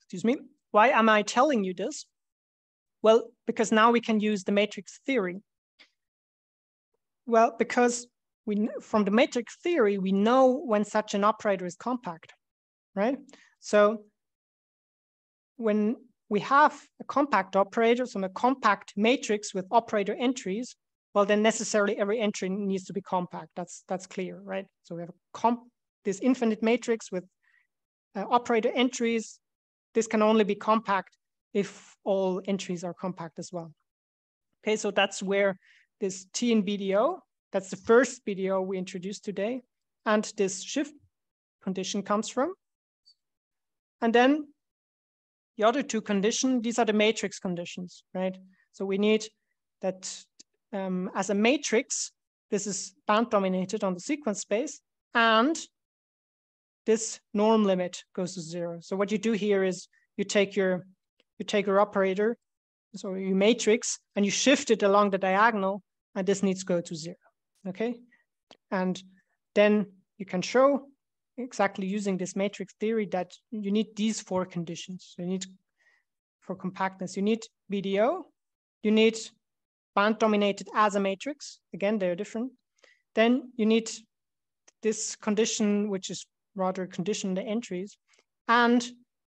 excuse me, why am I telling you this? Well, because now we can use the matrix theory. Well, because we from the matrix theory, we know when such an operator is compact, right? So when we have a compact operator, so a compact matrix with operator entries, well, then necessarily every entry needs to be compact. That's that's clear, right? So we have a comp this infinite matrix with uh, operator entries. This can only be compact if all entries are compact as well. Okay, so that's where this T in BDO, that's the first BDO we introduced today, and this shift condition comes from. And then the other two conditions, these are the matrix conditions, right? So we need that um, as a matrix, this is band dominated on the sequence space, and this norm limit goes to zero. So what you do here is you take your you take your operator, so your matrix, and you shift it along the diagonal, and this needs to go to zero. Okay, and then you can show exactly using this matrix theory that you need these four conditions. You need for compactness, you need BDO, you need band dominated as a matrix. Again, they're different. Then you need this condition, which is rather condition the entries, and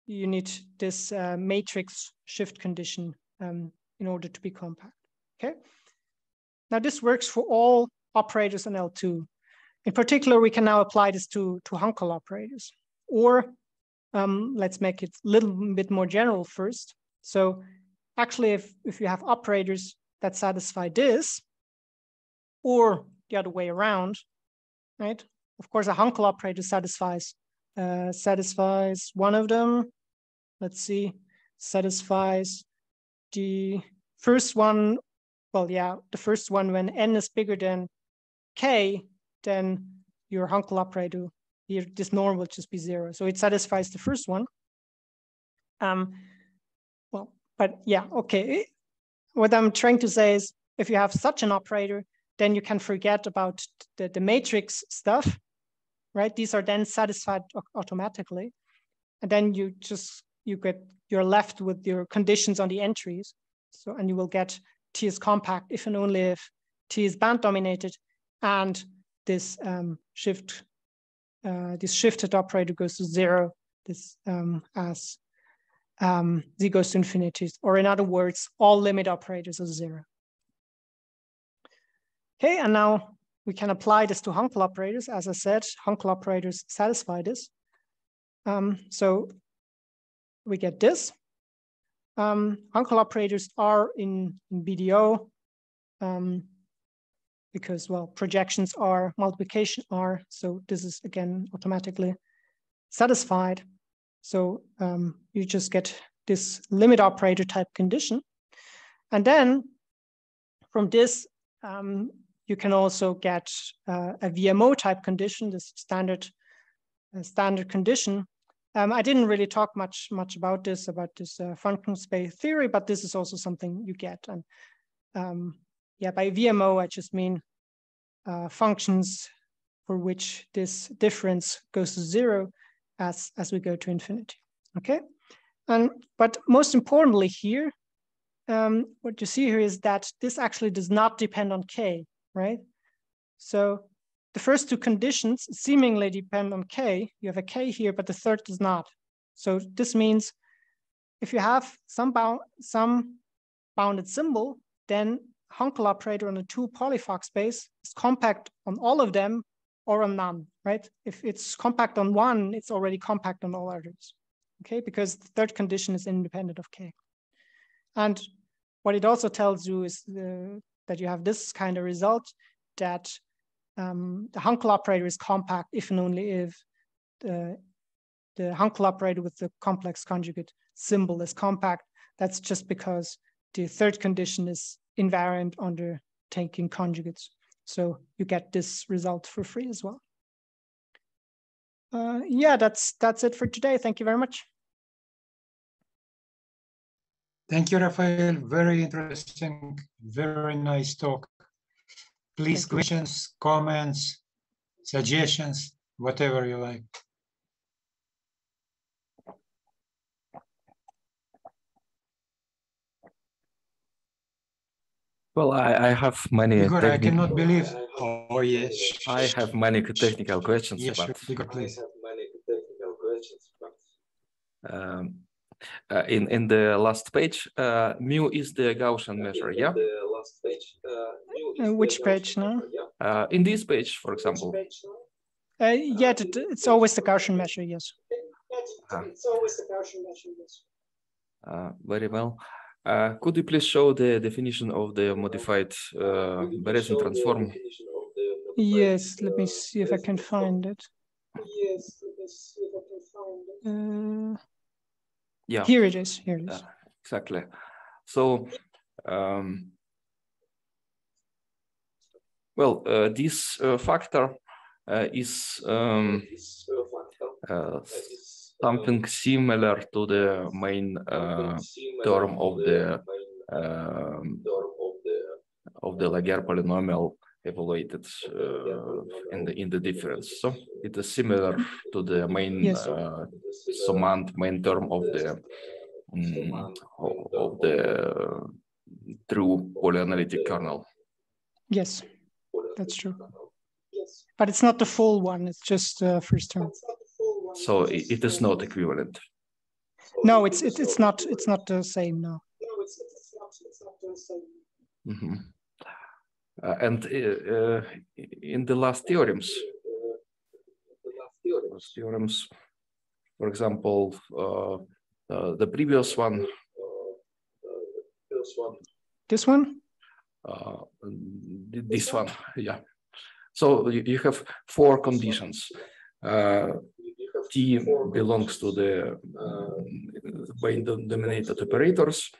you need this uh, matrix shift condition um, in order to be compact, okay? Now this works for all operators in L2. In particular, we can now apply this to, to Hankel operators. Or um, let's make it a little bit more general first. So actually, if, if you have operators that satisfy this, or the other way around, right? Of course, a Hankel operator satisfies uh, satisfies one of them. Let's see, satisfies the first one. Well, yeah, the first one when n is bigger than k, then your Hankel operator here, this norm will just be zero. So it satisfies the first one. Um, well, but yeah, okay. What I'm trying to say is if you have such an operator, then you can forget about the, the matrix stuff, right? These are then satisfied automatically. And then you just, you get, you're left with your conditions on the entries. So, and you will get T is compact if and only if T is band dominated and this um, shift, uh, this shifted operator goes to zero, this um, as um, z goes to infinity, or in other words, all limit operators are zero. Okay, and now we can apply this to Hankel operators. As I said, Hankel operators satisfy this. Um, so we get this. Um, Hankel operators are in, in BDO um, because, well, projections are, multiplication are. So this is, again, automatically satisfied. So um, you just get this limit operator type condition. And then from this, um, you can also get uh, a VMO type condition, this standard uh, standard condition. Um, I didn't really talk much much about this, about this uh, function space theory, but this is also something you get. And um, yeah, by VMO, I just mean uh, functions for which this difference goes to zero as, as we go to infinity, okay? And, but most importantly here, um, what you see here is that this actually does not depend on K, right? So the first two conditions seemingly depend on K. You have a K here, but the third does not. So this means if you have some, bound, some bounded symbol, then Hankel operator on a two polyfock space is compact on all of them or on none, right? If it's compact on one, it's already compact on all others, okay? Because the third condition is independent of K. And what it also tells you is the, that you have this kind of result that um, the Hankel operator is compact if and only if the, the Hankel operator with the complex conjugate symbol is compact. That's just because the third condition is invariant under taking conjugates. So you get this result for free as well. Uh, yeah, that's that's it for today. Thank you very much. Thank you, Rafael. Very interesting, very nice talk. Please, Thank questions, you. comments, suggestions, whatever you like. Well, I, I have many. Igor, I cannot believe. Oh yes. I have many technical questions. Yes, but, sure. Igor, please. Um, uh, in in the last page, uh, mu is the Gaussian measure, yeah. Uh, which page now? Uh, in this page, for example. Uh, yeah, it's always the Gaussian measure. Yes. Ah. It's always the Gaussian measure. Yes. Uh, very well. Uh, could you please show the definition of the modified uh, Berezin transform? Yes, let me see if I can find it. Yes, let me see if I can find it. Yeah. Here it is. Here it is. exactly. So, um, Well, uh, this uh, factor uh, is um, uh, something similar to the main uh, term of the um, of the Laguerre polynomial evaluated uh, in the in the difference. So it is similar to the main yes. uh, summand main term of the um, of the true polyanalytic kernel. Yes, that's true. But it's not the full one. It's just the first term. So it, it is not equivalent. No, it's it, it's not it's not the same. No. it's not Mm -hmm. Uh, and uh, uh, in the last theorems, last theorems, for example, uh, uh, the previous one, this one, uh, this one, yeah. So you have four conditions. T belongs to the band dominated operators.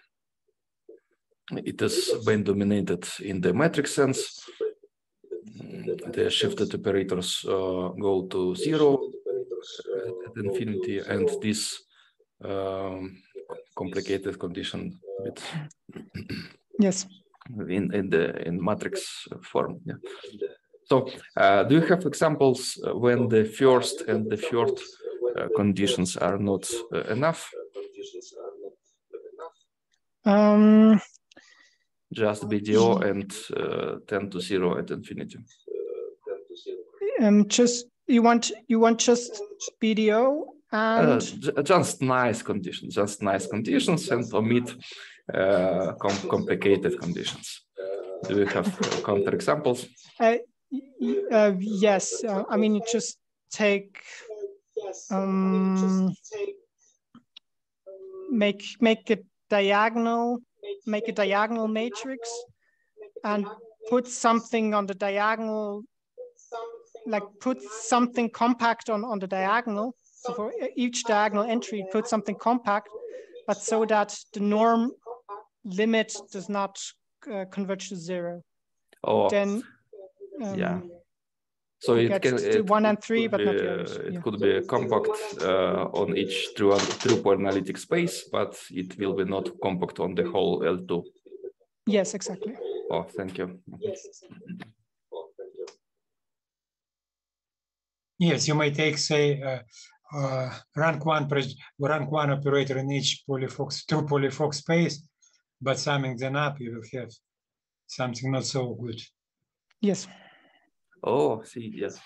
It is band dominated in the metric sense. The shifted operators uh, go to zero at infinity, and this um, complicated condition with [CLEARS THROAT] yes in in the in matrix form. Yeah. So, uh, do you have examples when the first and the third uh, conditions are not uh, enough? Um, Just BDO and uh, 10 to 0 at infinity. Um, just you want you want just BDO and uh, just nice conditions, just nice conditions, and omit uh, com complicated conditions. Do you have uh, counter examples? Uh, uh, yes, uh, I mean, just take um, make make a diagonal, make a diagonal matrix, and put something on the diagonal, like put something compact on on the diagonal. So for each diagonal entry, put something compact, but so that the norm limit does not uh, converge to zero. Oh, then um, yeah. So it can it one and three, but be, not the others. It yeah. could be compact uh, on each true true analytic space, but it will be not compact on the whole L2. Yes, exactly. Oh, thank you. Yes, you may take, say, uh, uh, rank one rank one operator in each polyfock true polyfock space, but summing them up, you will have something not so good. Yes. Oh, see, yes.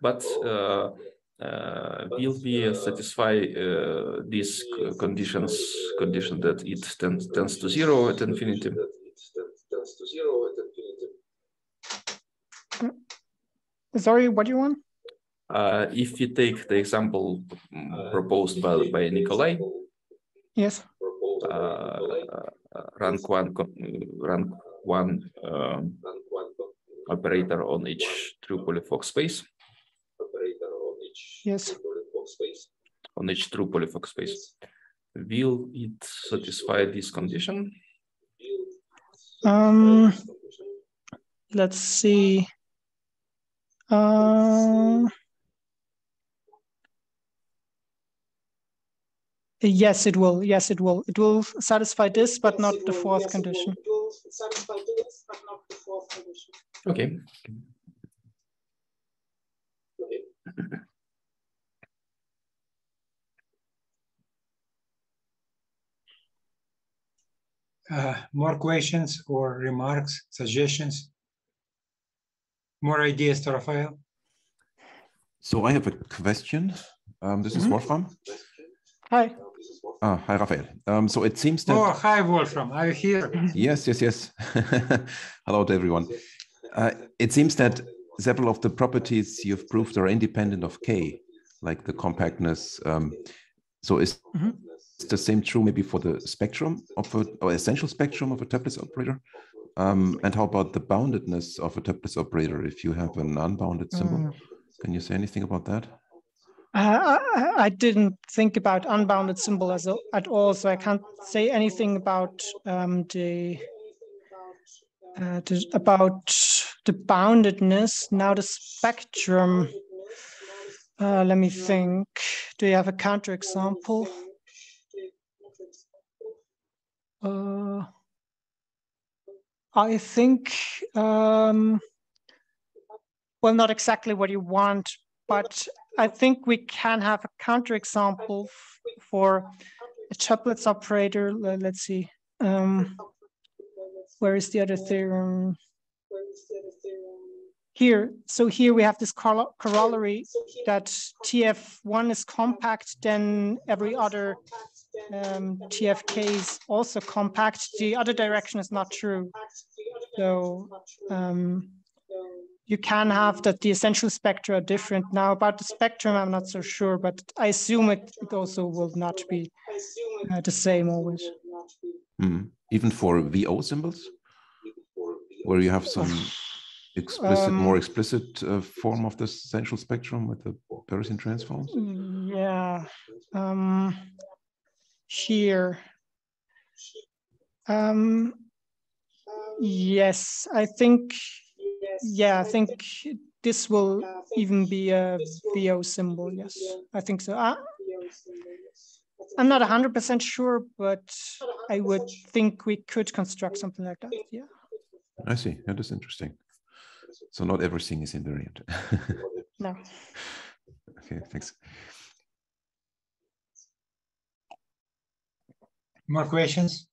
But uh, uh, will we satisfy uh, these conditions, condition that it tends, tends to zero at infinity? Sorry, what do you want? Uh, if you take the example proposed by, by Nikolai, yes, uh, rank one, rank one um, operator on each true polyfock space. Yes. On each true polyfock space. Will it satisfy this condition? Um, let's see. Uh, yes, it will. Yes, it will. It will satisfy this, but not the fourth condition satisfy this, but not the fourth condition. Okay. Uh, more questions or remarks, suggestions? More ideas to Raphael? So I have a question. Um, this mm -hmm. is mm-hmm. Wolfram. Hi. Ah, hi, Raphael. Um, so it seems that. Oh, hi, Wolfram. Are you here? Yes, yes, yes. [LAUGHS] Hello to everyone. Uh, it seems that several of the properties you've proved are independent of K, like the compactness. Um, so is mm -hmm. the same true maybe for the spectrum of a or essential spectrum of a Toeplitz operator? Um, and how about the boundedness of a Toeplitz operator if you have an unbounded symbol? Mm. Can you say anything about that? Uh, I, I, didn't think about unbounded symbol as a, at all, so I can't say anything about um, the, uh, the, about the boundedness. Now the spectrum. Uh, let me think. Do you have a counterexample? Uh, I think, um, well, not exactly what you want, but I think we can have a counterexample for a Toeplitz operator. Let's see. Um, where is the other theorem? Here, so here we have this corollary that TF1 is compact, then every other um, TFK is also compact. The other direction is not true. So um, you can have that the essential spectra are different. Now about the spectrum, I'm not so sure, but I assume it, also will not be uh, the same always. Mm. Even for VO symbols? Where you have some [SIGHS] explicit, um, more explicit uh, form of the essential spectrum with the Berezin transforms? Yeah. Um, here. Um, yes, I think, yeah, I think this will even be a VO symbol. Yes, I think so. I, I'm not 100% sure, but I would think we could construct something like that. Yeah. I see. That is interesting. So not everything is invariant. no. [LAUGHS] Okay, thanks. More questions?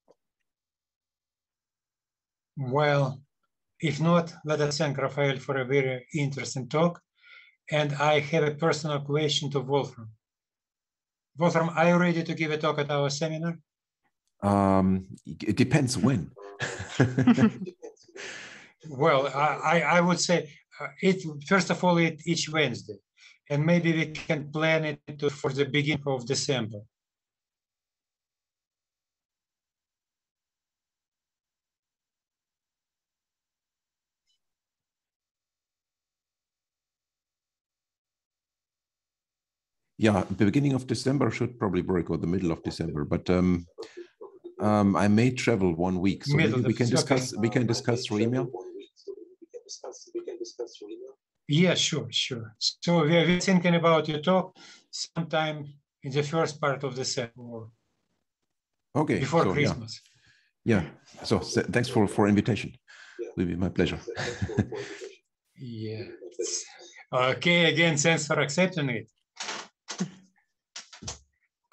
Well, if not, let us thank Raphael for a very interesting talk. And I have a personal question to Wolfram. Wolfram, are you ready to give a talk at our seminar? Um, it depends when. [LAUGHS] [LAUGHS] well, I, I would say uh, it first of all it each Wednesday, and maybe we can plan it to, for the beginning of December. Yeah, the beginning of December should probably work, or the middle of December. But um, um, I may travel one week, so maybe we can discuss. We can discuss through email discuss we can discuss through email yeah sure sure. So we are thinking about your talk sometime in the first part of the set or okay before so, christmas. Yeah. yeah so thanks for for invitation. Yeah. will be my pleasure. Yeah. Okay. Again thanks for accepting it.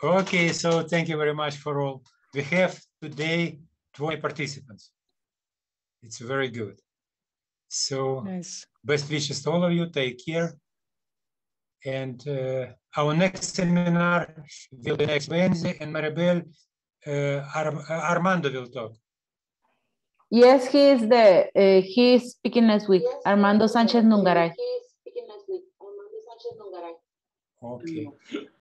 Okay so thank you very much for all. We have today 20 participants. It's very good so nice. best wishes to all of you. Take care. And uh, our next seminar will be next Wednesday, and Maribel uh, Ar Armando will talk. Yes, he is the uh, he is speaking next week. Yes, Armando Sanchez Nungaray. he is speaking next week. Armando Sanchez Nungaray. Okay.